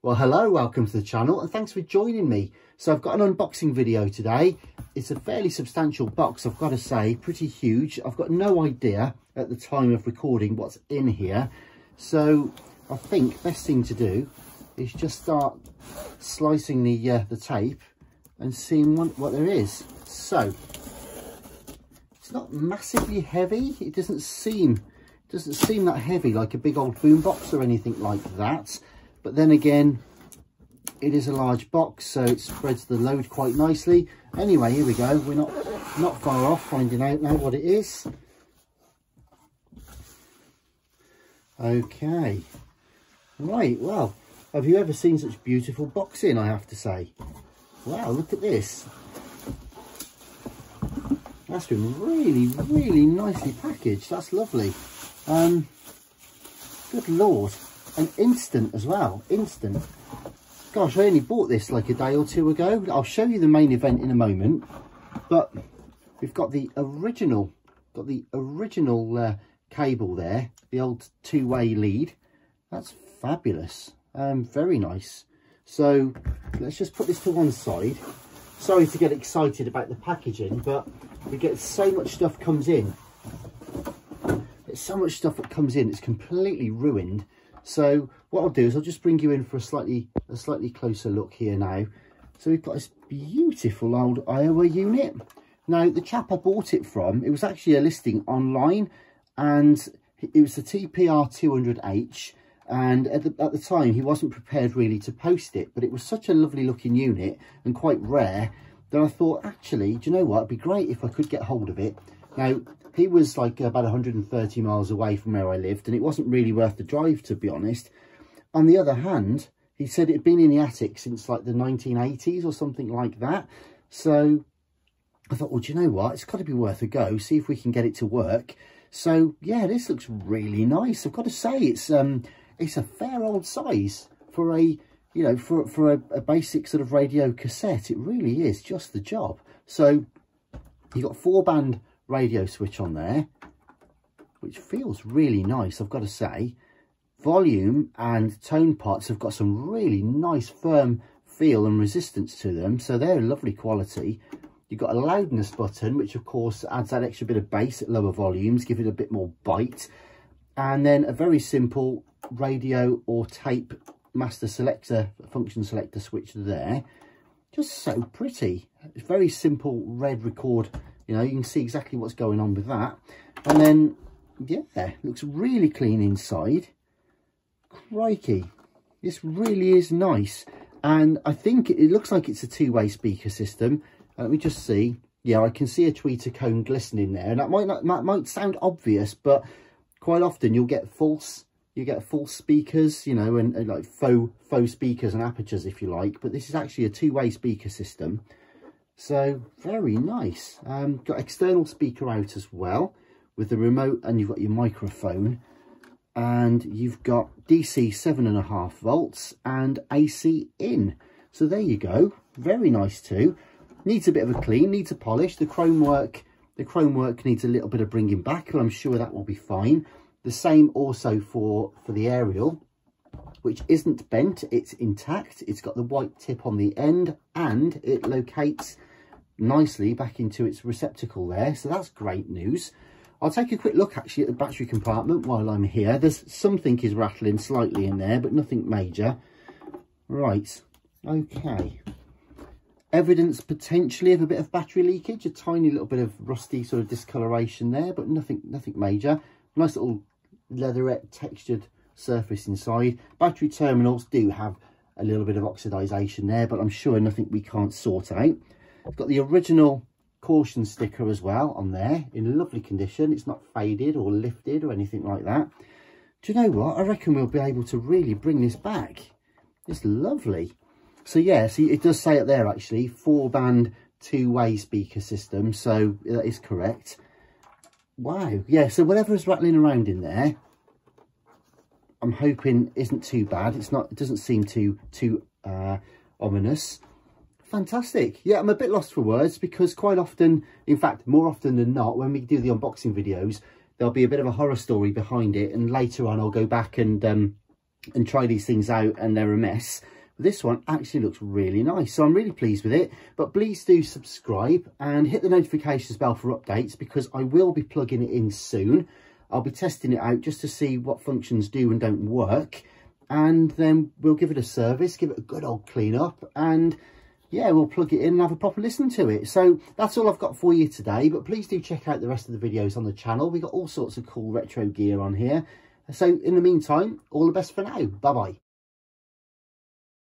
Well, hello, welcome to the channel and thanks for joining me. So I've got an unboxing video today. It's a fairly substantial box, I've got to say, pretty huge. I've got no idea at the time of recording what's in here. So I think best thing to do is just start slicing the, uh, the tape and seeing what, what there is. So it's not massively heavy. It doesn't seem doesn't seem that heavy like a big old boombox or anything like that but then again it is a large box so it spreads the load quite nicely. Anyway here we go. We're not not far off finding out now what it is. Okay. Right well have you ever seen such beautiful boxing i have to say? Wow look at this. That's been really really nicely packaged. That's lovely. Um good lord and instant as well instant. Gosh i only bought this like a day or two ago. I'll show you the main event in a moment but we've got the original got the original uh, cable there the old two-way lead. That's fabulous. Um very nice. So let's just put this to one side. Sorry to get excited about the packaging but we get so much stuff comes in. There's so much stuff that comes in it's completely ruined so what I'll do is I'll just bring you in for a slightly a slightly closer look here now. So we've got this beautiful old Aiwa unit. Now the chap I bought it from, it was actually a listing online and it was the TPR 200H and at the, at the time he wasn't prepared really to post it but it was such a lovely looking unit and quite rare that I thought actually do you know what it'd be great if I could get hold of it now he was like about 130 miles away from where I lived and it wasn't really worth the drive to be honest. On the other hand, he said it had been in the attic since like the 1980s or something like that. So I thought, well, do you know what? It's got to be worth a go. See if we can get it to work. So yeah, this looks really nice. I've got to say it's um it's a fair old size for a you know for for a, a basic sort of radio cassette. It really is just the job. So you've got four band radio switch on there, which feels really nice, I've got to say. Volume and tone pots have got some really nice firm feel and resistance to them, so they're lovely quality. You've got a loudness button, which of course adds that extra bit of bass at lower volumes, give it a bit more bite. And then a very simple radio or tape master selector, function selector switch there. Just so pretty. It's very simple red record you know you can see exactly what's going on with that. And then yeah looks really clean inside. Crikey. This really is nice. And i think it, looks like it's a two-way speaker system. Uh, let me just see. Yeah i can see a tweeter cone glistening there. And that might not might, might sound obvious but quite often you'll get false you get false speakers you know and, and like faux faux speakers and apertures if you like. But this is actually a two-way speaker system so very nice. Um, got external speaker out as well with the remote and you've got your microphone and you've got DC seven and a half volts and AC in. So there you go. Very nice too. Needs a bit of a clean, needs a polish. The chrome work, the chrome work needs a little bit of bringing back, but I'm sure that will be fine. The same also for, for the aerial, which isn't bent, it's intact. It's got the white tip on the end and it locates nicely back into its receptacle there. So that's great news. I'll take a quick look actually at the battery compartment while I'm here. There's something is rattling slightly in there, but nothing major. Right, okay. Evidence potentially of a bit of battery leakage, a tiny little bit of rusty sort of discoloration there, but nothing nothing major. Nice little leatherette textured surface inside. Battery terminals do have a little bit of oxidization there, but I'm sure nothing we can't sort out. It's got the original caution sticker as well on there in lovely condition. It's not faded or lifted or anything like that. Do you know what? I reckon we'll be able to really bring this back. It's lovely. So yeah, see, it does say it there actually, four band two-way speaker system. So that is correct. Wow. Yeah, so whatever is rattling around in there, I'm hoping isn't too bad. It's not, it doesn't seem too, too uh, ominous fantastic yeah i'm a bit lost for words because quite often in fact more often than not when we do the unboxing videos there'll be a bit of a horror story behind it and later on i'll go back and um and try these things out and they're a mess. This one actually looks really nice, so I'm really pleased with it. But please do subscribe and hit the notifications bell for updates because I will be plugging it in soon. I'll be testing it out just to see what functions do and don't work. And then we'll give it a service, give it a good old clean up and yeah, we'll plug it in and have a proper listen to it. So that's all I've got for you today, but please do check out the rest of the videos on the channel. We've got all sorts of cool retro gear on here. So in the meantime, all the best for now. Bye-bye.